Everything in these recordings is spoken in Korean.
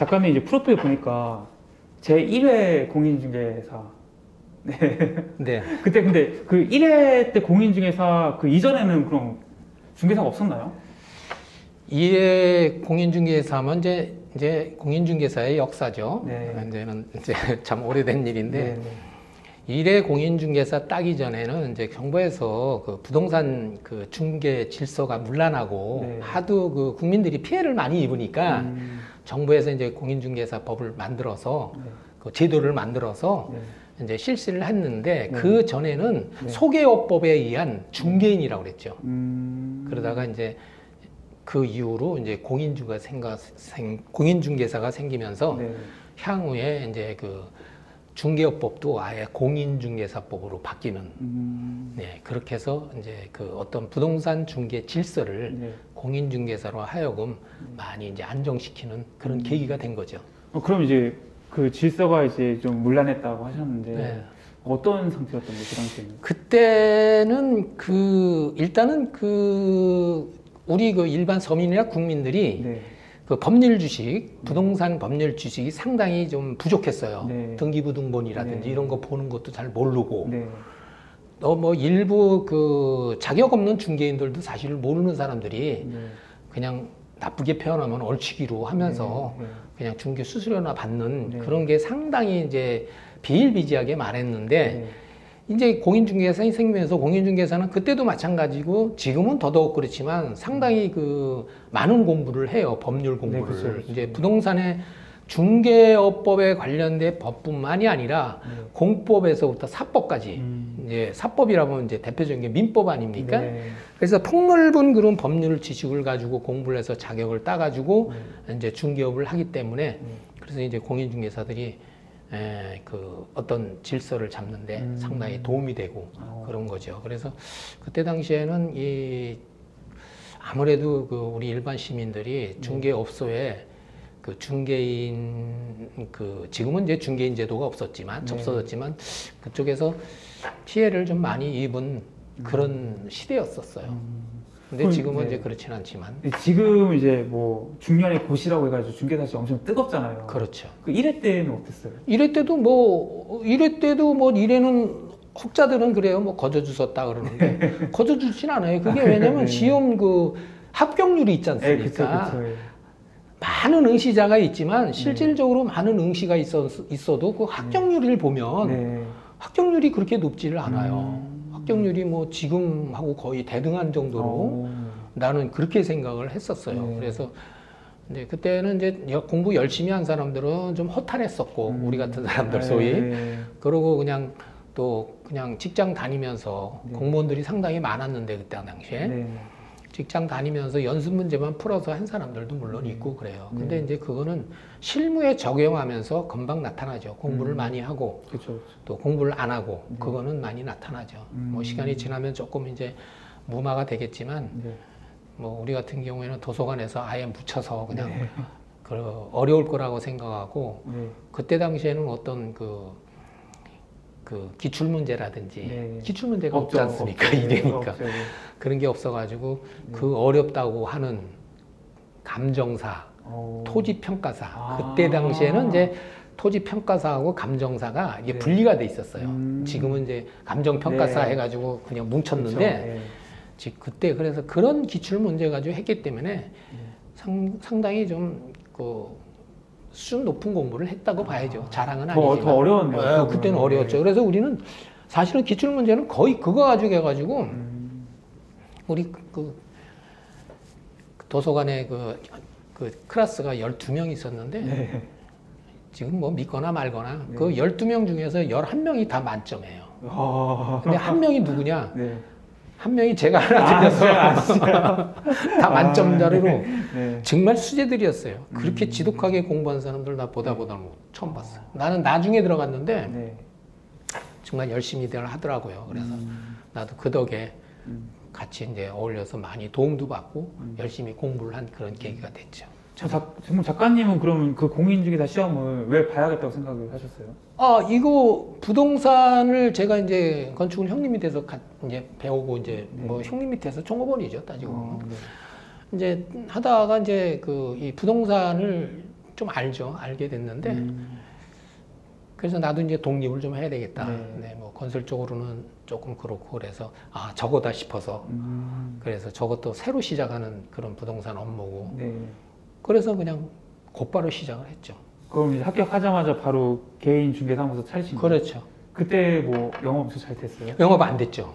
작가님 이제 프로필 보니까 제 1회 공인중개사. 네. 네. 그때 근데 그 1회 때 공인중개사 그 이전에는 그럼 중개사가 없었나요? 이해 공인중개사 하면 이제 이제 공인중개사의 역사죠. 네. 이제는 이제 참 오래된 일인데 네. 일회 공인중개사 따기 전에는 이제 정부에서 그 부동산 그 중개 질서가 문란하고 네. 하도 그 국민들이 피해를 많이 입으니까 음, 정부에서 이제 공인중개사 법을 만들어서 네. 그 제도를 만들어서 네. 이제 실시를 했는데 네. 그 전에는 네. 소개업법에 의한 중개인이라고 그랬죠. 음, 그러다가 이제 그 이후로 이제 공인중개가 생가 생 공인중개사가 생기면서 네. 향후에 이제 그 중개업법도 아예 공인중개사법으로 바뀌는 음, 네 그렇게 해서 이제 그 어떤 부동산 중개 질서를 네. 공인중개사로 하여금 많이 이제 안정시키는 그런 음. 계기가 된 거죠. 어, 그럼 이제 그 질서가 이제 좀 문란했다고 하셨는데 네. 어떤 상태였던 거예요 그 당시에는? 그때는 그 일단은 그 우리 그 일반 서민이나 국민들이 네. 그 법률 주식, 부동산 법률 주식이 상당히 좀 부족했어요. 네. 등기부등본이라든지 네. 이런 거 보는 것도 잘 모르고 네. 또뭐 일부 그 자격 없는 중개인들도 사실 모르는 사람들이 네. 그냥 나쁘게 표현하면 얼치기로 하면서 네. 네. 그냥 중개 수수료나 받는 네. 그런 게 상당히 이제 비일비재하게 말했는데 네. 이제 공인중개사이 생기면서 공인중개사는 그때도 마찬가지고 지금은 더더욱 그렇지만 상당히 그 많은 공부를 해요 법률 공부를 네, 그렇죠, 그렇죠. 이제 부동산의 중개업법에 관련된 법뿐만이 아니라 네. 공법에서부터 사법까지 음. 이제 사법이라면 이제 대표적인 게 민법 아닙니까? 네. 그래서 폭넓은 그런 법률 지식을 가지고 공부를 해서 자격을 따가지고 네. 이제 중개업을 하기 때문에 네. 그래서 이제 공인중개사들이 에, 그 어떤 질서를 잡는데 음. 상당히 도움이 되고 어. 그런 거죠. 그래서 그때 당시에는 이 아무래도 그 우리 일반 시민들이 네. 중개업소에 그 중개인 그 지금은 이제 중개인 제도가 없었지만 네. 없어졌지만 그쪽에서 피해를 좀 많이 입은 그런 시대였었어요. 음. 근데 지금은 네. 이제 그렇지는 않지만 지금 이제 뭐 중년의 고시라고 해가지고 중개사시 엄청 뜨겁잖아요. 그렇죠. 그 1회 때는 어땠어요? 이래 때도 뭐 이래 때도 뭐 이래는 혹자들은 그래요. 뭐 거저 주셨다 그러는데 거저 주진 않아요. 그게 왜냐면 네. 시험 그 합격률이 있지 네, 그쵸, 않습니까? 그쵸. 예. 많은 응시자가 있지만 실질적으로 많은 응시가 있어, 있어도 그 합격률을 보면 네. 합격률이 그렇게 높지를 않아요. 음. 합격률이 뭐 지금하고 거의 대등한 정도로 어. 나는 그렇게 생각을 했었어요. 네. 그래서 이제 그때는 이제 여- 공부 열심히 한 사람들은 좀 허탈했었고 음. 우리 같은 사람들 소위 네. 그러고 그냥 또 그냥 직장 다니면서 네. 공무원들이 상당히 많았는데 그때 당시에 네. 직장 다니면서 연습 문제만 풀어서 한 사람들도 물론 있고 그래요. 근데 네. 이제 그거는 실무에 적용하면서 금방 나타나죠. 공부를 음. 많이 하고 그쵸, 그쵸. 또 공부를 안 하고 네. 그거는 많이 나타나죠. 음. 뭐 시간이 지나면 조금 이제 무마가 되겠지만 네. 뭐 우리 같은 경우에는 도서관에서 아예 묻혀서 그냥 네. 그 어려울 거라고 생각하고 네. 그때 당시에는 어떤 그, 그 기출 문제라든지 네. 기출 문제가 없지 않습니까 없죠. 네, 이래니까 없죠, 네. 그런 게 없어가지고 네. 그 어렵다고 하는 감정사, 어. 토지 평가사 아. 그때 당시에는 이제 토지 평가사하고 감정사가 이게 네. 분리가 돼 있었어요. 음. 지금은 이제 감정 평가사 네. 해가지고 그냥 뭉쳤는데 네. 즉 그때 그래서 그런 기출 문제 가지고 했기 때문에 네. 상, 상당히 좀그 수준 높은 공부를 했다고 봐야죠. 자랑은 아. 더, 아니지만. 더 어려웠네요. 예, 그러면. 그때는 어려웠죠. 그래서 우리는 사실은 기출 문제는 거의 그거 가지고 해가지고 음. 우리 그, 그 도서관에 그, 그 클래스가 12명 있었는데 네. 지금 뭐 믿거나 말거나 네. 그 12명 중에서 11명이 다 만점이에요. 아. 근데 한 명이 누구냐? 네. 한 명이 제가 하나 아, 틀려서 아, 진짜요? 다 만점 아, 자료로 네. 정말 수제들이었어요. 그렇게 음. 지독하게 공부한 사람들 나 보다 보다 뭐 처음 봤어요. 나는 나중에 들어갔는데 네. 정말 열심히 들 하더라고요. 그래서 음. 나도 그 덕에 음. 같이 이제 어울려서 많이 도움도 받고 음. 열심히 공부를 한 그런 계기가 됐죠. 저 작, 그럼 작가님은 그러면 그 공인중개사 시험을 왜 봐야겠다고 생각을 하셨어요? 아 이거 부동산을 제가 이제 건축을 형님 밑에서 가, 이제 배우고 이제 뭐 형님 밑에서 종업원이죠 따지고 어, 네. 이제 하다가 이제 그 이 부동산을 좀 알죠. 알게 됐는데 음. 그래서 나도 이제 독립을 좀 해야 되겠다. 네. 네. 뭐 건설 쪽으로는 조금 그렇고 그래서 아 저거다 싶어서 음. 그래서 저것도 새로 시작하는 그런 부동산 업무고 네. 그래서 그냥 곧바로 시작을 했죠. 그럼 이제 합격하자마자 바로 개인 중개사무소 차리신 거예요? 그렇죠. 그때 뭐 영업 엄청 잘 됐어요? 영업 안 됐죠.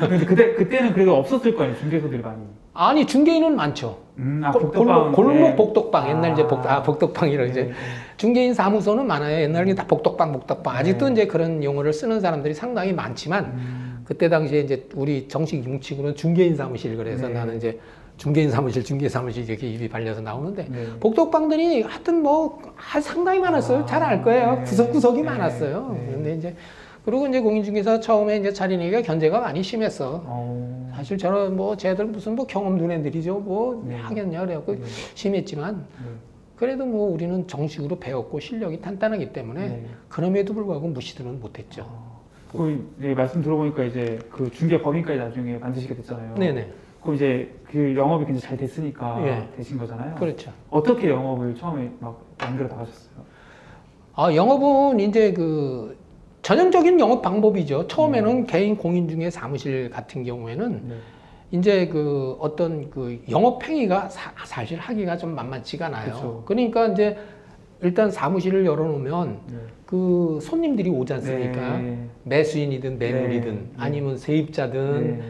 근데 그때 그때는 그래도 없었을 거 아니에요 중개소들이 많이. 아니 중개인은 많죠. 음, 아, 골- 복덕방. 골목, 골목 네. 복덕방 옛날 이제 복, 아, 복덕방이라 네, 이제 네. 중개인 사무소는 많아요. 옛날에 다 복덕방 복덕방 아직도 네. 이제 그런 용어를 쓰는 사람들이 상당히 많지만 음, 그때 당시에 이제 우리 정식 융칙으로는 중개인 사무실 그래서 네. 나는 이제 중개인 사무실 중개 사무실 이렇게 입이 발려서 나오는데 네. 복덕방들이 하여튼 뭐 아, 상당히 많았어요. 아, 잘알 거예요. 네. 구석구석이 네. 많았어요. 네. 근데 이제 그리고 이제 공인중개사 처음에 이제 차리니까 견제가 많이 심했어. 어. 사실 저는 뭐 쟤들 무슨 뭐 경험 눈애들이죠. 뭐 네. 하겠냐 그래갖고 네. 심했지만 네. 그래도 뭐 우리는 정식으로 배웠고 실력이 탄탄하기 때문에 네. 그럼에도 불구하고 무시들은 못했죠. 그 이제 말씀 들어보니까 이제 그 중개 법인까지 나중에 만드시게 됐잖아요. 네네. 그럼 이제 그 영업이 굉장히 잘 됐으니까 예. 되신 거잖아요. 그렇죠. 어떻게 영업을 처음에 막 만들어 나가셨어요? 아, 영업은 이제 그 전형적인 영업 방법이죠. 음. 처음에는 개인 공인중개 사무실 같은 경우에는 네. 이제 그 어떤 그 영업 행위가 사, 실 하기가 좀 만만치가 않아요. 그쵸. 그러니까 이제 일단 사무실을 열어놓으면 네. 그 손님들이 오지 않습니까? 네. 매수인이든 매물이든 네. 아니면 세입자든 네.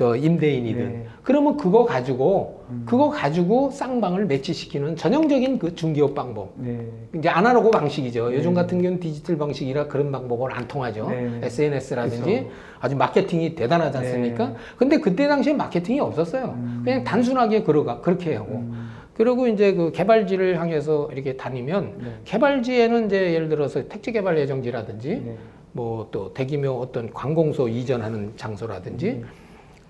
저 임대인이든 네. 그러면 그거 가지고 음. 그거 가지고 쌍방을 매치시키는 전형적인 그 중개업 방법. 네. 이제 아날로그 방식이죠. 네. 요즘 같은 경우는 디지털 방식이라 그런 방법은 안 통하죠. 네. SNS라든지 그쵸. 아주 마케팅이 대단하지 않습니까? 네. 근데 그때 당시에 마케팅이 없었어요. 음. 그냥 단순하게 그러가 그렇게 하고. 음. 그리고 이제 그 개발지를 향해서 이렇게 다니면 네. 개발지에는 이제 예를 들어서 택지 개발 예정지라든지 네. 뭐또 대규모 어떤 관공서 이전하는 장소라든지 음.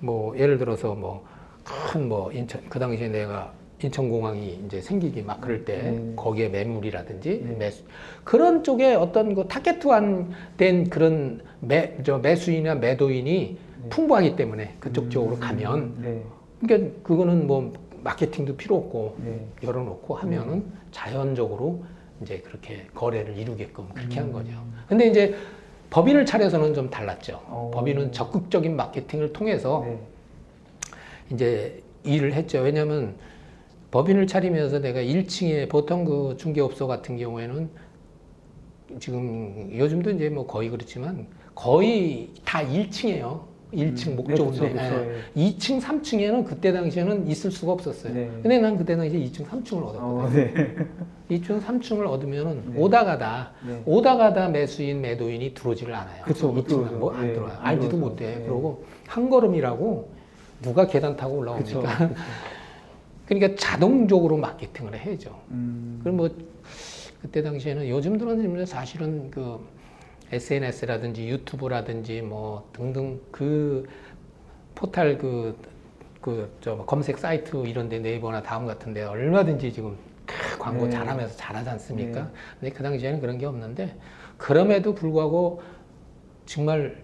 뭐 예를 들어서 뭐큰뭐 인천 그 당시에 내가 인천공항이 이제 생기기 막 그럴 때 네. 거기에 매물이라든지 네. 매수 그런 쪽에 어떤 그 타겟화된 그런 매 저 매수인이나 매도인이 풍부하기 때문에 그쪽 음. 쪽으로 가면 네. 그러니까 그거는 뭐 마케팅도 필요 없고 네. 열어놓고 하면은 자연적으로 이제 그렇게 거래를 이루게끔 그렇게 한 음. 거죠. 근데 이제 법인을 차려서는 좀 달랐죠. 어. 법인은 적극적인 마케팅을 통해서 네. 이제 일을 했죠. 왜냐하면 법인을 차리면서 내가 1층에 보통 그 중개업소 같은 경우에는 지금 요즘도 이제 뭐 거의 그렇지만 거의 다 1층이에요. 1층 음. 목적인데 네, 그쵸, 그쵸, 예. 2층, 3층에는 그때 당시에는 있을 수가 없었어요. 네. 근데 난 그때 당시에 2층, 3층을 얻었거든요. 어, 네. 2층, 3층을 얻으면은 네. 오다 가다 네. 오다 가다 매수인, 매도인이 들어오지를 않아요. 그쵸, 못 2층은 들어오죠. 뭐안 네, 들어와요. 안 알지도. 못해. 네. 그러고 한 걸음이라고 누가 계단 타고 올라옵니까? 그쵸. 그러니까 자동적으로 마케팅을 해야죠. 음. 그럼 뭐 그때 당시에는 요즘 들어는 사실은 그 SNS라든지 유튜브라든지 뭐 등등 그 포탈 그 그 저 검색 사이트 이런데 네이버나 다음 같은데 얼마든지 지금 크, 광고 네. 잘하면서 잘하지 않습니까? 네. 근데 그 당시에는 그런 게 없는데 그럼에도 불구하고 정말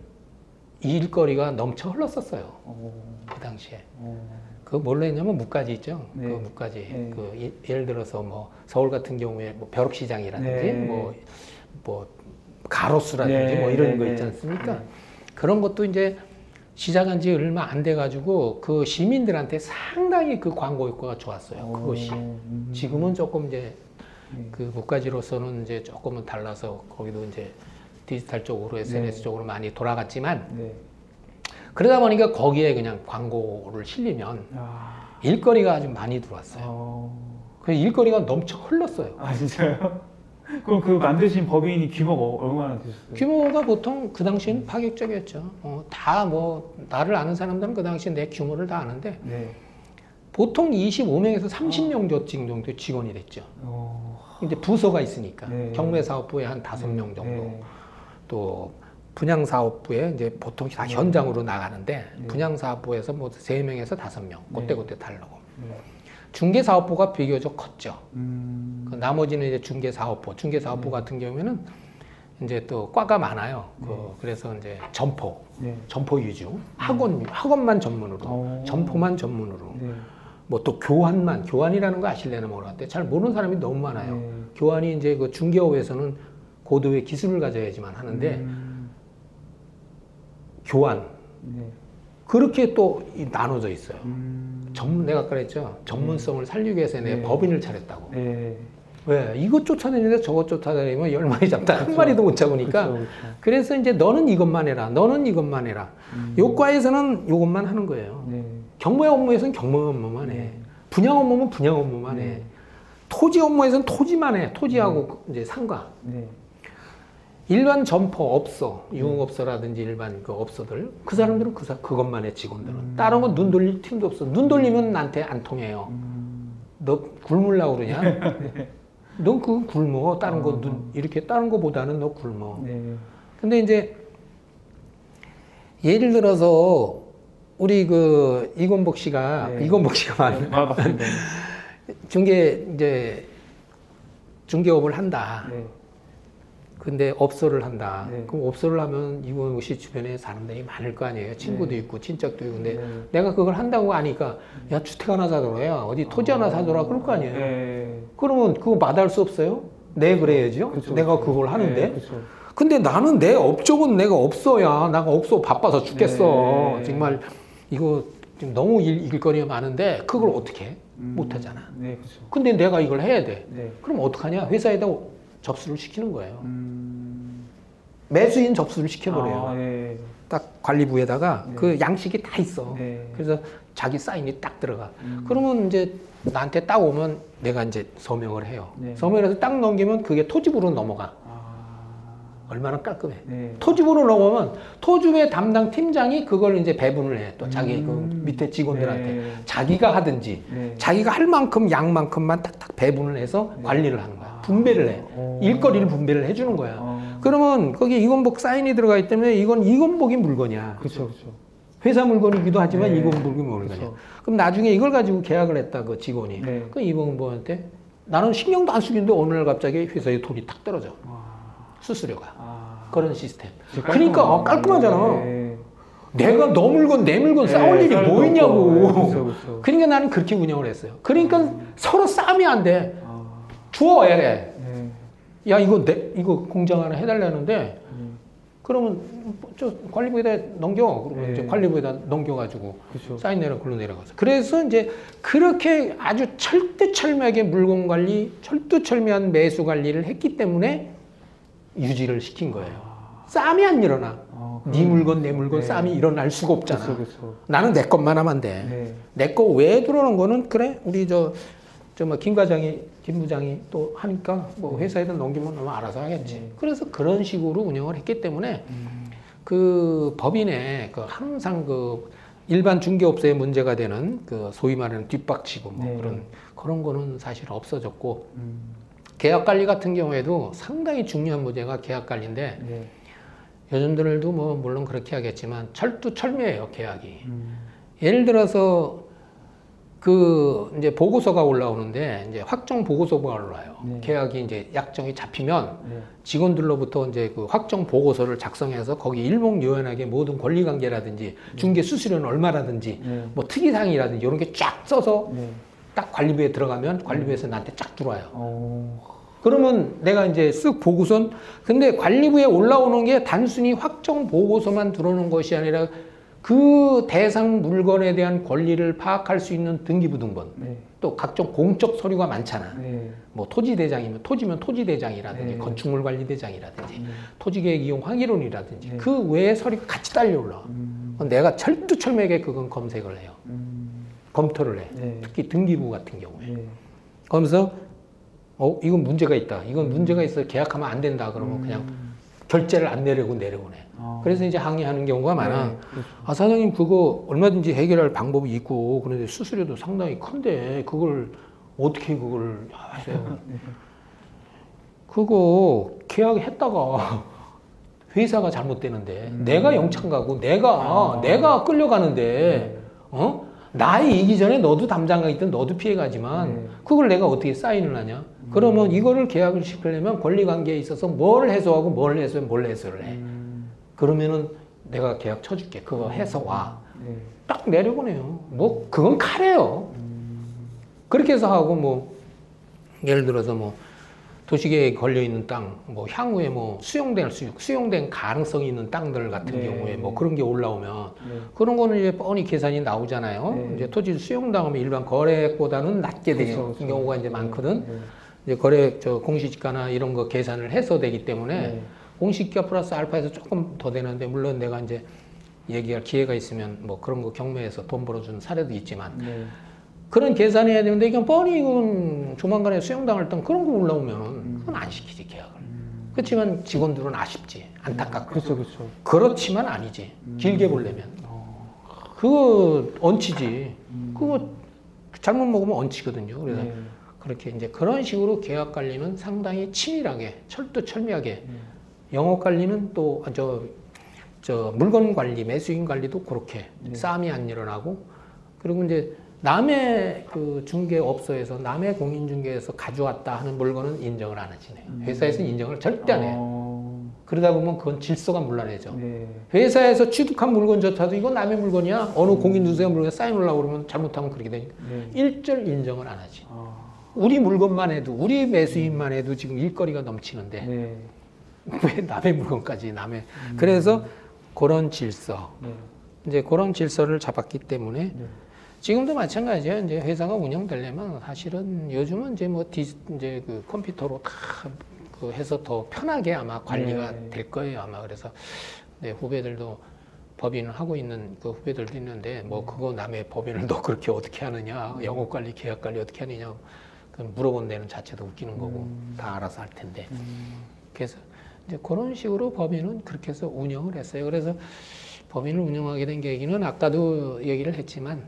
일거리가 넘쳐 흘렀었어요. 어, 그 당시에. 어. 그 뭘로 했냐면 무가지 있죠. 네. 그 무가지. 네. 그 이- 예를 들어서 뭐 서울 같은 경우에 뭐 벼룩시장이라든지 네. 뭐, 뭐 가로수라든지 네, 뭐 이런 네, 거 네. 있지 않습니까? 네. 그런 것도 이제 시작한 지 얼마 안 돼 가지고 그 시민들한테 상당히 그 광고 효과가 좋았어요. 그것이. 음. 지금은 조금 이제 네. 그 무가지로서는 이제 조금은 달라서 거기도 이제 디지털 쪽으로 SNS 네. 쪽으로 많이 돌아갔지만 네. 그러다 보니까 거기에 그냥 광고를 실리면 아. 일거리가 아주 많이 들어왔어요. 어. 그 일거리가 넘쳐 흘렀어요. 아 진짜요? 그럼 그 만드신 법인이 규모가 얼마나 되셨어요? 규모가 보통 그 당시에는 파격적이었죠. 어, 다뭐 나를 아는 사람들은 그 당시에 내 규모를 다 아는데 네. 보통 25명에서 30명 정도 직원이 됐죠. 어. 이제 부서가 있으니까 네. 경매사업부에 한 5명 정도 네. 또 분양사업부에 이제 보통 다 네. 현장으로 나가는데 네. 분양사업부에서 뭐 3명에서 5명 그때그때 다르고 네. 중개사업부가 비교적 컸죠. 음. 그 나머지는 이제 중개사업부, 중개사업부 같은 경우에는 이제 또 과가 많아요. 그 네. 그 래서 이제 점포, 네. 점포 유주, 학원, 학원만 전문으로, 어. 점포만 전문으로, 네. 뭐또 교환만 교환이라는 거 아실래나 모르겠는데 잘 모르는 사람이 너무 많아요. 네. 교환이 이제 그 중개업에서는 고도의 기술을 가져야지만 하는데 음, 교환 네. 그렇게 또 이- 나눠져 있어요. 음, 전문 내가 아까 그랬죠. 전문성을 살리기 위해서 내가 네. 법인을 차렸다고. 네. 왜 이것 쫓아다니는데 저것 쫓아다니면 열 마리 잡다 한 그쵸. 마리도 못 잡으니까 그쵸, 그쵸. 그래서 이제 너는 이것만 해라. 너는 이것만 해라. 음, 요과에서는 이것만 하는 거예요. 네. 경무의 업무에서는 경무 업무만 해. 네. 분양 업무면 분양 업무만 해. 네. 토지 업무에서는 토지만 해. 토지하고 이제 상가. 네. 일반 점포 업소, 유흥업소라든지 일반 그 업소들 그 사람들은 그 사, 그것만 해 직원들은. 음. 다른 건 눈 돌릴 팀도 없어. 눈 돌리면 나한테 안 통해요. 음, 너 굶으려고 그러냐? 넌 그거 굶어. 다른 거눈 이렇게 다른 거보다는 너 굶어. 네. 근데 이제 예를 들어서 우리 그 이건복 씨가 네. 이건복 씨가 말 아, 맞습니다. 중개 이제 중개업을 한다. 네. 근데 업소를 한다. 네. 그럼 업소를 하면 이건복 씨 주변에 사람들이 많을 거 아니에요. 친구도 네. 있고 친척도 있고. 근데 네. 내가 그걸 한다고 하니까 야 주택 하나 사줘라. 어디 토지 하나 사줘라. 그럴 거 아니에요. 네. 그러면 그거 마다할 수 없어요? 네 그래야죠. 그쵸, 내가 그쵸. 그걸 하는데. 네. 근데 나는 내 업종은 내가 없어야 나가 없어 바빠서 죽겠어 네. 정말 이거 지금 너무 일, 이길 거리가 많은데 그걸 어떻게 해? 음, 못하잖아 네, 그렇죠. 근데 내가 이걸 해야 돼 네. 그럼 어떡하냐 회사에다 접수를 시키는 거예요 음, 매수인 접수를 시켜버려요 아, 네. 딱 관리부에다가 네. 그 양식이 다 있어 네. 그래서 자기 사인이 딱 들어가 음, 그러면 이제 나한테 딱 오면 내가 이제 서명을 해요 네. 서명을 해서 딱 넘기면 그게 토지부로 넘어가 아, 얼마나 깔끔해 네. 토지부로 넘어오면 토지부의 담당 팀장이 그걸 이제 배분을 해. 또 자기 그 음. 밑에 직원들한테. 네. 자기가 하든지 네. 자기가 할 만큼 양만큼만 딱딱 배분을 해서 네. 관리를 하는 거야. 아. 분배를 해. 오. 일거리를 분배를 해주는 거야. 어, 그러면 거기 이건복 사인이 들어가 있기 때문에 이건 이건복이 물건이야. 그렇죠, 그렇죠. 회사 물건이기도 하지만 네. 이건복이 물건이야. 그렇죠. 그럼 나중에 이걸 가지고 계약을 했다 그 직원이. 네. 그 이건복한테 나는 신경도 안 쓰는데 어느 날 갑자기 회사에 돈이 탁 떨어져. 와, 수수료가. 아, 그런 시스템. 그러니까 어, 깔끔하잖아. 네. 내가 너 물건 내 물건 네, 싸울 일이 뭐 있냐고. 네. 그러니까 나는 그렇게 운영을 했어요. 그러니까 서로 싸움이 안 돼. 아, 주어 야 네. 야 이거 내 이거 공장 하나 해달라는데 음, 그러면 저 관리부에다 넘겨. 그러면 네. 이제 관리부에다 넘겨가지고 그렇죠. 사인 내라 글로 내려가서. 그래서 이제 그렇게 아주 철두철미하게 물건 관리, 철두철미한 매수 관리를 했기 때문에 유지를 시킨 거예요. 싸움이 안 일어나. 아, 네 물건 내 물건 네. 싸움이 일어날 수가 없잖아. 그렇죠, 그렇죠. 나는 내 것만 하면 돼. 네. 내거 외에 들어오는 거는 그래 우리 저 저 뭐 김 과장이 김 부장이 또 하니까 뭐 회사에다 넘기면 너무 알아서 하겠지. 네. 그래서 그런 식으로 운영을 했기 때문에 음, 그 법인에 그 항상 그 일반 중개업소에 문제가 되는 그 소위 말하는 뒷박치고 뭐 네. 그런 그런 거는 사실 없어졌고 음, 계약 관리 같은 경우에도 상당히 중요한 문제가 계약 관리인데 네. 요즘들도 뭐 물론 그렇게 하겠지만 철두철미해요 계약이. 음, 예를 들어서 그 이제 보고서가 올라오는데 이제 확정 보고서가 올라와요. 네. 계약이 이제 약정이 잡히면 네. 직원들로부터 이제 그 확정 보고서를 작성해서 거기 일목요연하게 모든 권리 관계라든지 중개 수수료는 얼마라든지 네. 뭐 특이 사항이라든지 이런 게 쫙 써서 네. 딱 관리부에 들어가면 관리부에서 나한테 쫙 들어와요. 어, 그러면 내가 이제 쓱 보고선 근데 관리부에 올라오는 게 단순히 확정 보고서만 들어오는 것이 아니라 그 대상 물건에 대한 권리를 파악할 수 있는 등기부등본 네. 또 각종 공적 서류가 많잖아. 네. 뭐 토지대장이면 토지면 토지대장이라든지 네. 건축물관리대장이라든지 네. 토지계획 이용 항의론이라든지 네. 그 외에 서류가 같이 딸려 올라. 음, 내가 철두철미하게 그건 검색을 해요. 음, 검토를 해. 네. 특히 등기부 같은 경우에. 네. 그러면서 어 이건 문제가 있다. 이건 문제가 있어 계약하면 안 된다. 그러면 그냥 음, 결제를 안 내려고 내려오네. 아, 그래서 이제 항의하는 경우가 많아. 네, 그렇죠. 아 사장님 그거 얼마든지 해결할 방법이 있고 그런데 수수료도 상당히 큰데 그걸 어떻게 그걸 하세요? 네. 그거 계약했다가 회사가 잘못되는데 음. 내가 영창 가고 내가 아. 내가 끌려가는데 네. 어 나이 이기 전에 너도 담당가 있든 너도 피해가지만 네. 그걸 내가 어떻게 사인을 하냐? 음. 그러면 이거를 계약을 시키려면 권리관계에 있어서 뭘 해소하고 뭘 해소해 뭘 해소를 해. 음, 그러면은 내가 계약 쳐줄게. 그거 해서 와. 네. 딱 내려보내요. 뭐 그건 카레요. 음, 그렇게 해서 하고 뭐 예를 들어서 뭐 도시계획에 걸려 있는 땅, 뭐 향후에 뭐 수용될 수 수용된 가능성이 있는 땅들 같은 네. 경우에 뭐 그런 게 올라오면 네. 그런 거는 이제 뻔히 계산이 나오잖아요. 네. 이제 토지를 수용당하면 일반 거래액보다는 낮게 되는 그렇죠, 그렇죠. 경우가 이제 많거든. 네. 이제 거래 저 공시지가나 이런 거 계산을 해서 되기 때문에 네. 공시지가 플러스 알파에서 조금 더 되는데 물론 내가 이제 얘기할 기회가 있으면 뭐 그런 거 경매에서 돈 벌어주는 사례도 있지만 네. 그런 계산해야 되는데 이건 뻔히 이건 조만간에 수용당할 땐 그런 거 올라오면은 그건 안 시키지 계약을. 그렇지만 직원들은 아쉽지 안타깝고 그렇죠, 그렇죠. 그렇지만 아니지 길게 보려면 어. 그거 얹히지 그거 잘못 먹으면 얹히거든요. 그래서 네. 그렇게 이제 그런 식으로 계약 관리는 상당히 치밀하게 철두철미하게 네. 영업 관리는 또저 저 물건 관리, 매수인 관리도 그렇게 네. 싸움이 안 일어나고 그리고 이제 남의 그 중개업소에서 남의 공인중개에서 가져왔다 하는 물건은 인정을 안 하지. 회사에서는 인정을 절대 안 해요. 어. 그러다 보면 그건 질서가 문란해져. 네. 회사에서 취득한 물건조차도 이거 남의 물건이야. 어느 공인중개사 물건에 사인하려고 그러면 잘못하면 그렇게 되니까 네. 일절 인정을 안 하지. 아. 우리 물건만 해도 우리 매수인만 해도 지금 일거리가 넘치는데 네. 왜 남의 물건까지 남의 그래서 그런 질서 네. 이제 그런 질서를 잡았기 때문에 네. 지금도 마찬가지예요. 이제 회사가 운영되려면 사실은 요즘은 이제 뭐 디, 이제 그 컴퓨터로 다 그 해서 더 편하게 아마 관리가 네. 될 거예요. 아마 그래서 네, 후배들도 법인을 하고 있는 그 후배들도 있는데 뭐 그거 남의 법인을 너 그렇게 어떻게 하느냐 영업 관리 계약 관리 어떻게 하느냐 그 물어본다는 자체도 웃기는 거고 다 알아서 할 텐데 그래서 이제 그런 식으로 법인은 그렇게 해서 운영을 했어요. 그래서 법인을 운영하게 된 계기는 아까도 얘기를 했지만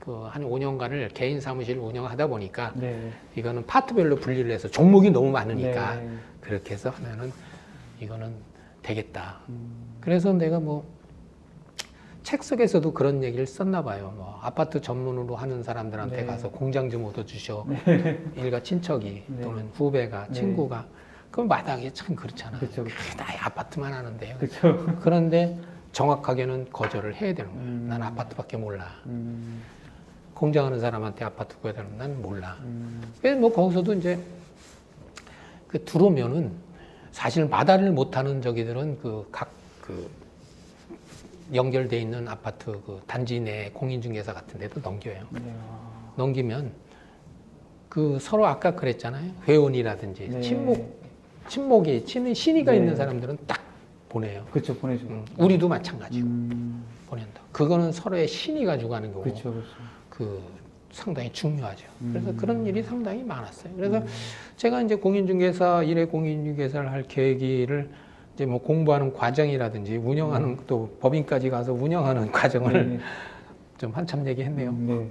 그 한 5년간을 개인 사무실을 운영하다 보니까 네. 이거는 파트별로 분리를 해서 종목이 너무 많으니까 네. 그렇게 해서 하면은 이거는 되겠다. 음. 그래서 내가 뭐 책 속에서도 그런 얘기를 썼나 봐요. 뭐 아파트 전문으로 하는 사람들한테 네. 가서 공장 좀 얻어주셔. 일가 친척이 네. 또는 후배가 네. 친구가 그럼 마당에 참 그렇잖아. 그렇죠. 나의 아파트만 하는데요. 그렇죠. 그런데 정확하게는 거절을 해야 되는 거야. 음. 난 아파트밖에 몰라. 음. 공장하는 사람한테 아파트 구해야 되는 난 몰라. 음. 그래서 뭐 거기서도 이제 그 들어오면은 사실 마다를 못하는 저기들은 그 각그 연결돼 있는 아파트 그 단지 내 공인중개사 같은 데도 넘겨요. 네. 아. 넘기면 그 서로 아까 그랬잖아요. 회원이라든지 네. 친목 친목이 친 신의가 네. 있는 사람들은 딱 보내요. 그렇죠. 보내주고. 음, 우리도 마찬가지고 음. 보낸다. 그거는 서로의 신이 가지고 가는 거고 그렇죠. 그렇죠. 그 상당히 중요하죠. 그래서 음. 그런 일이 상당히 많았어요. 그래서 제가 이제 공인중개사 일회 공인중개사를 할 계기를 이제 뭐 공부하는 과정이라든지 운영하는 또 법인까지 가서 운영하는 과정을 음. 네. 좀 한참 얘기했네요. 네.